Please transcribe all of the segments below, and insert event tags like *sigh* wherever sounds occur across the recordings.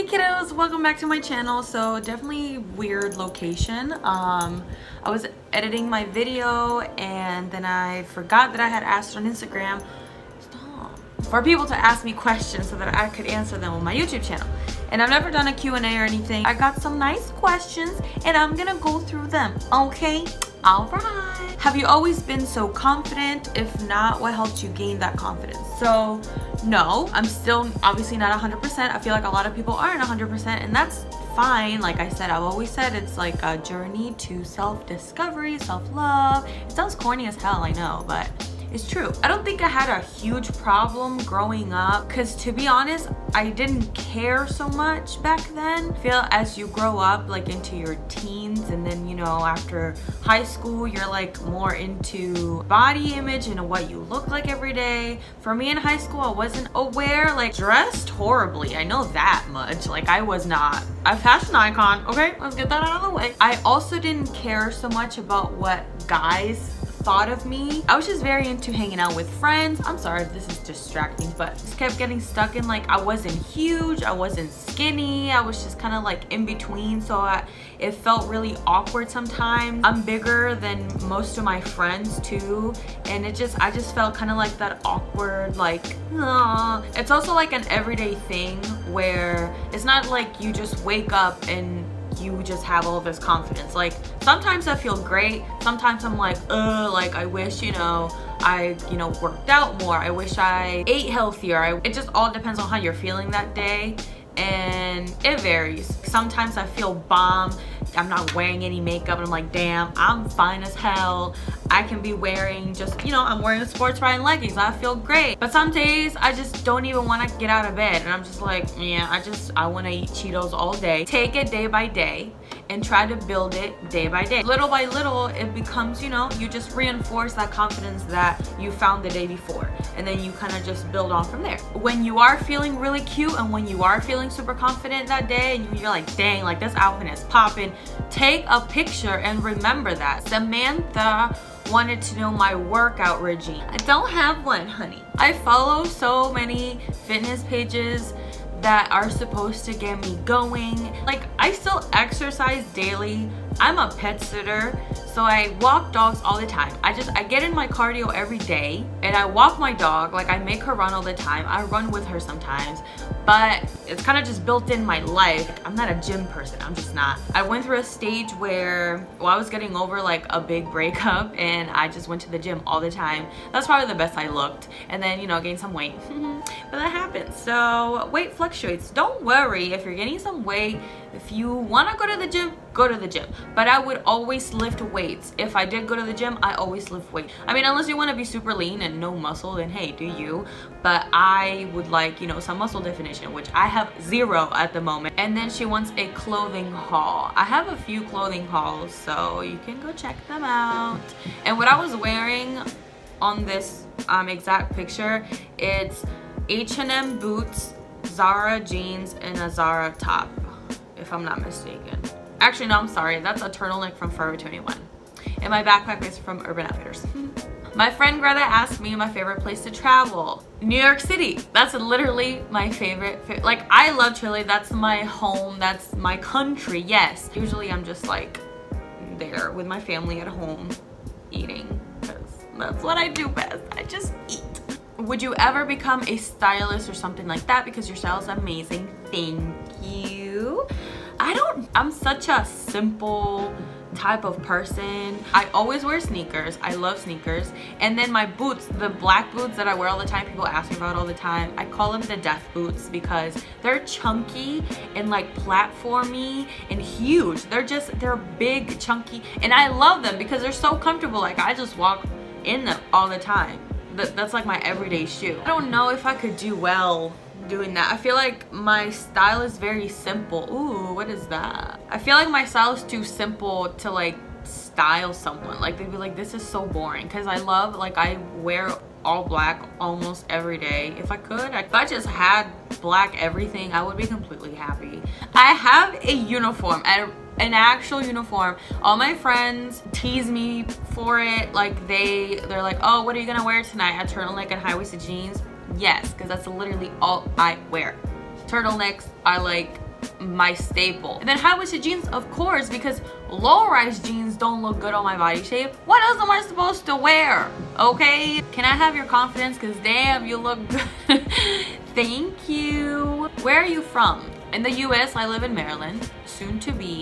Hey kiddos, welcome back to my channel. So definitely weird location. Um, I was editing my video and then I forgot that I had asked on Instagram stop, for people to ask me questions so that I could answer them on my YouTube channel. And I've never done a Q&A or anything. I got some nice questions and I'm gonna go through them, okay? Alright. Have you always been so confident? If not, what helped you gain that confidence? So, no, I'm still obviously not 100%. I feel like a lot of people aren't 100% and that's fine. Like I said, I've always said it's like a journey to self-discovery, self-love. It sounds corny as hell, I know, but it's true. I don't think I had a huge problem growing up because to be honest, I didn't care so much back then. I feel as you grow up like into your teens and then you know after high school you're like more into body image and what you look like every day. For me in high school I wasn't aware like dressed horribly. I know that much. Like I was not a fashion icon. Okay, let's get that out of the way. I also didn't care so much about what guys thought of me. I was just very into hanging out with friends. I'm sorry if this is distracting, but just kept getting stuck in like I wasn't huge, I wasn't skinny, I was just kind of like in between. So I, it felt really awkward sometimes. I'm bigger than most of my friends too. And it just, I just felt kind of like that awkward, like, Aw. it's also like an everyday thing where it's not like you just wake up and you just have all this confidence. Like sometimes I feel great. Sometimes I'm like, uh, like I wish, you know, I, you know, worked out more. I wish I ate healthier. I, it just all depends on how you're feeling that day and it varies. Sometimes I feel bomb. I'm not wearing any makeup and I'm like, damn, I'm fine as hell. I can be wearing just, you know, I'm wearing sports bra and leggings. I feel great. But some days I just don't even want to get out of bed. And I'm just like, yeah, I just, I want to eat Cheetos all day. Take it day by day and try to build it day by day. Little by little, it becomes, you know, you just reinforce that confidence that you found the day before. And then you kind of just build on from there. When you are feeling really cute and when you are feeling super confident that day and you're like, dang, like this outfit is popping, take a picture and remember that. Samantha wanted to know my workout regime. I don't have one, honey. I follow so many fitness pages that are supposed to get me going. Like I still exercise daily. I'm a pet sitter, so I walk dogs all the time. I just, I get in my cardio every day and I walk my dog. Like I make her run all the time. I run with her sometimes, but it's kind of just built in my life. I'm not a gym person, I'm just not. I went through a stage where, well, I was getting over like a big breakup and I just went to the gym all the time. That's probably the best I looked. And then, you know, gained some weight. *laughs* but that happens. So weight fluctuates. Don't worry if you're gaining some weight. If you want to go to the gym, go to the gym. But I would always lift weights. If I did go to the gym, I always lift weight. I mean, unless you want to be super lean and no muscle, then hey, do you. But I would like, you know, some muscle definition, which I have zero at the moment. And then she wants a clothing haul. I have a few clothing hauls, so you can go check them out. And what I was wearing on this um, exact picture, it's H&M boots, Zara jeans, and a Zara top, if I'm not mistaken. Actually, no, I'm sorry. That's a turtleneck from Forever 21. And my backpack is from Urban Outfitters. *laughs* my friend Greta asked me my favorite place to travel. New York City. That's literally my favorite. Like, I love Chile. That's my home. That's my country. Yes. Usually I'm just like there with my family at home eating. Because that's what I do best. I just eat. Would you ever become a stylist or something like that? Because your style is amazing. Thank you. I don't, I'm such a simple type of person. I always wear sneakers. I love sneakers. And then my boots, the black boots that I wear all the time, people ask me about all the time. I call them the death boots because they're chunky and like platformy and huge. They're just, they're big, chunky. And I love them because they're so comfortable. Like I just walk in them all the time. That's like my everyday shoe. I don't know if I could do well doing that. I feel like my style is very simple. Ooh, what is that? I feel like my style is too simple to like style someone. Like they'd be like, this is so boring. Cause I love, like I wear all black almost every day. If I could, if I just had black everything, I would be completely happy. I have a uniform, an actual uniform. All my friends tease me for it. Like they, they're like, oh, what are you gonna wear tonight? A turtleneck and high-waisted jeans. Yes, because that's literally all I wear. Turtlenecks, I like my staple. And then high-waisted jeans, of course, because low-rise jeans don't look good on my body shape. What else am I supposed to wear? Okay? Can I have your confidence? Because damn, you look good. *laughs* Thank you. Where are you from? In the US, I live in Maryland, soon to be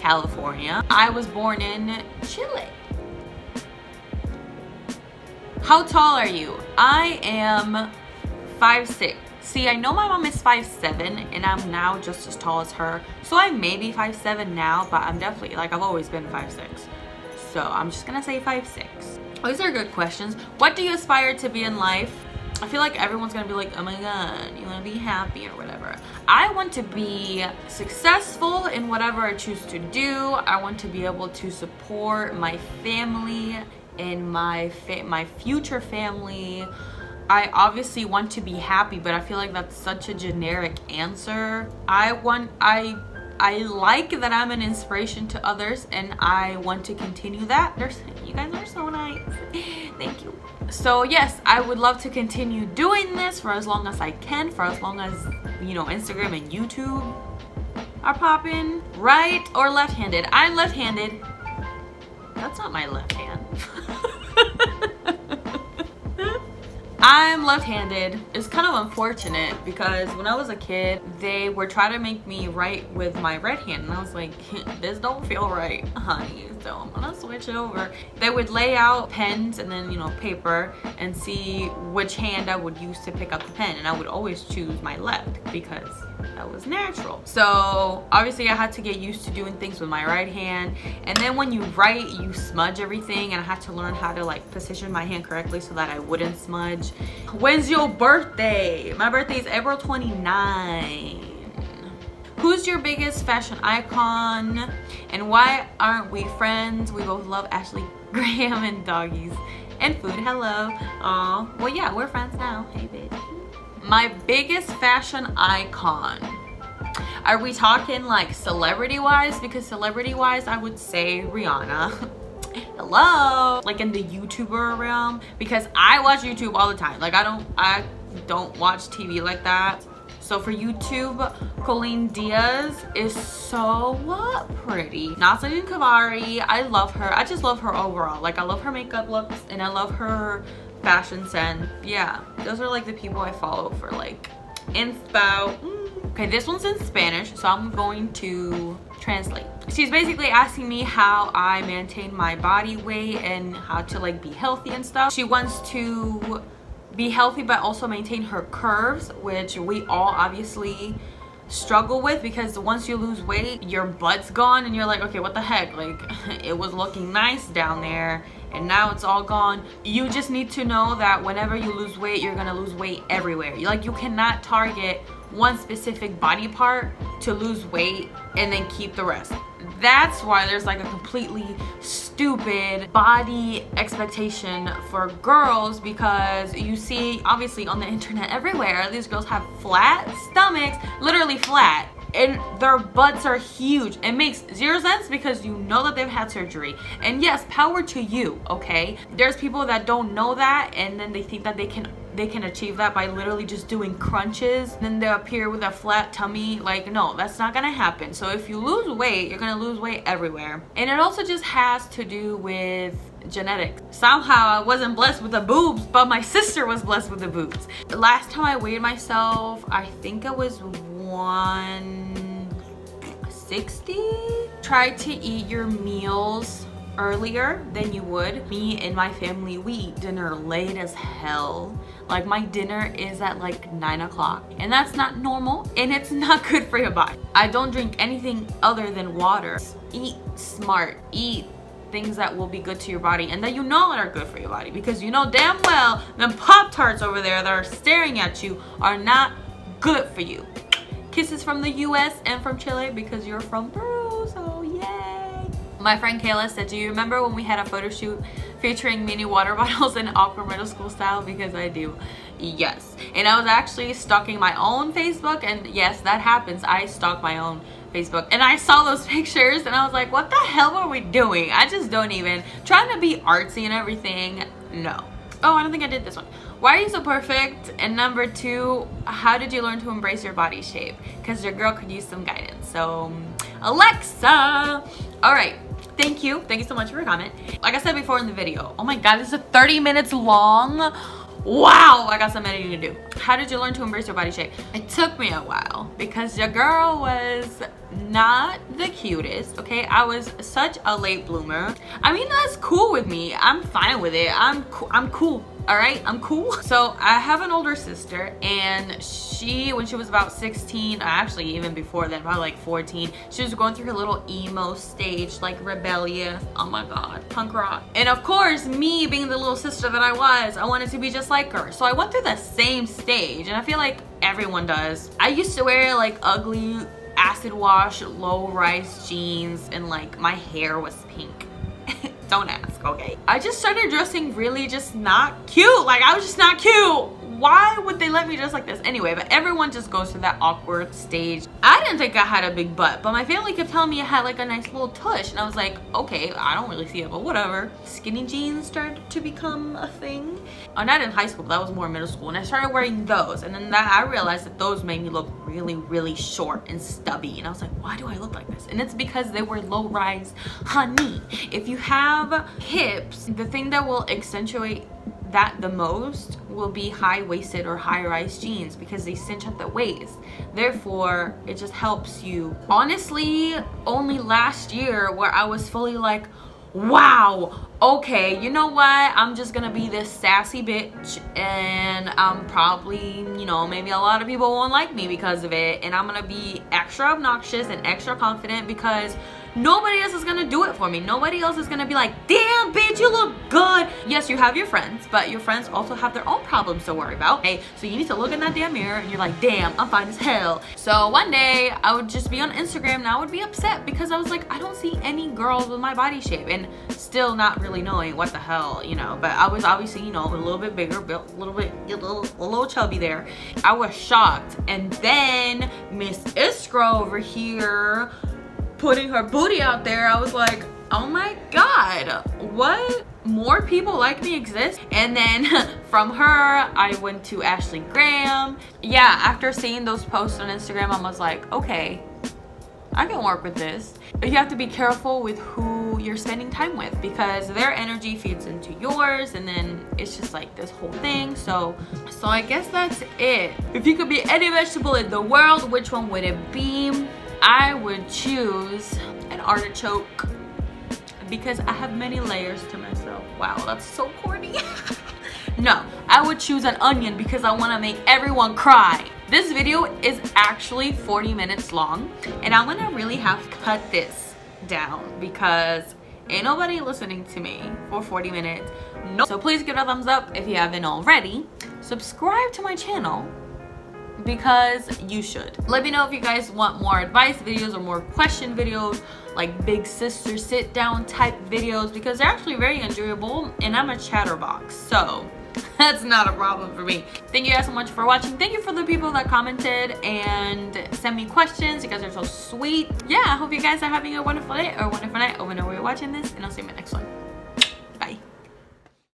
California. I was born in Chile. How tall are you? I am 5'6". See, I know my mom is 5'7", and I'm now just as tall as her. So I may be 5'7", now, but I'm definitely, like, I've always been 5'6". So I'm just gonna say 5'6". These are good questions. What do you aspire to be in life? I feel like everyone's gonna be like, oh my god, you wanna be happy or whatever. I want to be successful in whatever I choose to do. I want to be able to support my family and my my future family. I obviously want to be happy, but I feel like that's such a generic answer. I want I I like that I'm an inspiration to others and I want to continue that. There's, you guys are so nice. *laughs* Thank you. So yes, I would love to continue doing this for as long as I can, for as long as, you know, Instagram and YouTube are popping. Right or left-handed? I'm left-handed. That's not my left hand. *laughs* I'm left-handed. It's kind of unfortunate because when I was a kid, they were trying to make me write with my right hand. And I was like, hm, this don't feel right, *laughs* honey. So I'm gonna switch it over. They would lay out pens and then, you know, paper and see which hand I would use to pick up the pen. And I would always choose my left because that was natural. So obviously I had to get used to doing things with my right hand. And then when you write, you smudge everything and I had to learn how to like position my hand correctly so that I wouldn't smudge. When's your birthday? My birthday is April 29. Who's your biggest fashion icon and why aren't we friends? We both love Ashley *laughs* Graham and doggies and food. Hello. Oh, well, yeah, we're friends now. Hey, bitch my biggest fashion icon. Are we talking like celebrity wise because celebrity wise i would say rihanna. *laughs* Hello? Like in the youtuber realm? Because i watch youtube all the time. Like i don't i don't watch tv like that. So for YouTube, Colleen Diaz is so pretty. Nazanin Kavari, I love her. I just love her overall. Like I love her makeup looks and I love her fashion sense. Yeah, those are like the people I follow for like inspo. Mm. Okay, this one's in Spanish, so I'm going to translate. She's basically asking me how I maintain my body weight and how to like be healthy and stuff. She wants to be healthy but also maintain her curves, which we all obviously struggle with because once you lose weight, your butt's gone and you're like, okay, what the heck? Like, *laughs* it was looking nice down there and now it's all gone. You just need to know that whenever you lose weight you're gonna lose weight everywhere. Like you cannot target one specific body part to lose weight and then keep the rest that's why there's like a completely stupid body expectation for girls because you see obviously on the internet everywhere these girls have flat stomachs literally flat and their butts are huge. It makes zero sense because you know that they've had surgery. And yes, power to you, okay? There's people that don't know that and then they think that they can they can achieve that by literally just doing crunches then they appear with a flat tummy like no that's not gonna happen so if you lose weight you're gonna lose weight everywhere and it also just has to do with genetics somehow i wasn't blessed with the boobs but my sister was blessed with the boobs The last time i weighed myself i think it was 160 try to eat your meals earlier than you would. Me and my family we eat dinner late as hell. Like my dinner is at like nine o'clock. And that's not normal and it's *laughs* not good for your body. I don't drink anything other than water. Eat smart. Eat things that will be good to your body and that you know are good for your body. Because you know damn well the pop tarts over there that are staring at you are not good for you Kisses from the US and from Chile because you're from Peru, so yay. My friend Kayla said, do you remember when we had a photo shoot featuring mini water *laughs* bottles in awkward middle school style? Because I do. Yes. And I was actually stalking my own Facebook and yes, that happens. I stalk my own Facebook and I saw those *laughs* pictures and I was like, what the hell were we doing? I just don't even. Trying to be artsy and everything, no. Oh, I don't think I did this one. Why are you so perfect? And number two, how did you learn to embrace your body shape? Because your girl could use some guidance. So, Alexa. All right. Thank you. Thank you so much for your comment. Like I said before in the video, oh my God, this is 30 minutes long. Wow, I got some editing to do. How did you learn to embrace your body shape? It took me a while because your girl was not the cutest, okay? I was such a late bloomer. I mean, that's cool with me. I'm fine with it. I'm, I'm cool all right i'm cool. *laughs* So i have an older sister and she when she was about 16 uh, actually even before then probably like 14 she was going through her little emo stage like rebellious oh my god punk rock. And of course me being the little sister that i was i wanted to be just like her. So i went through the same stage and i feel like everyone does. I used to wear like ugly acid wash low rise jeans and like my hair was pink. *laughs* Don't ask, okay? I just started dressing really just not cute. Like, I was just not cute why would they let me dress like this? Anyway but everyone just goes through that awkward stage. I didn't think i had a big butt but my family kept telling me i had like a nice little tush and i was like okay i don't really see it but whatever. Skinny jeans started to become a thing. Oh not in high school that was more middle school and i started wearing those and then that i realized that those made me look really really short and stubby and i was like why do i look like this? And it's because they were low rise honey. If you have hips the thing that will accentuate that the most will be high-waisted or high-rise jeans because they cinch at the waist. Therefore, it just helps you. Honestly, only last year where I was fully like, wow, okay, you know what? I'm just gonna be this sassy bitch and I'm probably, you know, maybe a lot of people won't like me because of it and I'm gonna be extra obnoxious and extra confident because Nobody else is gonna do it for me. Nobody else is gonna be like, damn, bitch, you look good. Yes, you have your friends, but your friends also have their own problems to worry about. Okay, so you need to look in that damn mirror and you're like, damn, I'm fine as hell. So one day I would just be on Instagram and I would be upset because I was like, I don't see any girls with my body shape and still not really knowing what the hell, you know. But I was obviously, you know, a little bit bigger, a little bit, a little, a little chubby there. I was shocked. And then Miss Iskra over here putting her booty out there, I was like, oh my God, what? More people like me exist. And then *laughs* from her, I went to Ashley Graham. Yeah, after seeing those posts on Instagram, I was like, okay, I can work with this. But you have to be careful with who you're spending time with because their energy feeds into yours and then it's just like this whole thing. So, so I guess that's it. If you could be any vegetable in the world, which one would it be? I would choose an artichoke because I have many layers to myself. Wow, that's so corny. *laughs* no, I would choose an onion because I want to make everyone cry. This video is actually 40 minutes long and I'm gonna really have to cut this down because ain't nobody listening to me for 40 minutes. No. So please give it a thumbs up if you haven't already. Subscribe to my channel because you should. Let me know if you guys want more advice videos or more question videos like big sister sit down type videos because they're actually very enjoyable and I'm a chatterbox so *laughs* that's not a problem for me. Thank you guys so much for watching. Thank you for the people that commented and sent me questions. You guys are so sweet. Yeah, I hope you guys are having a wonderful day or a wonderful night or whenever you're watching this and I'll see you in my next one.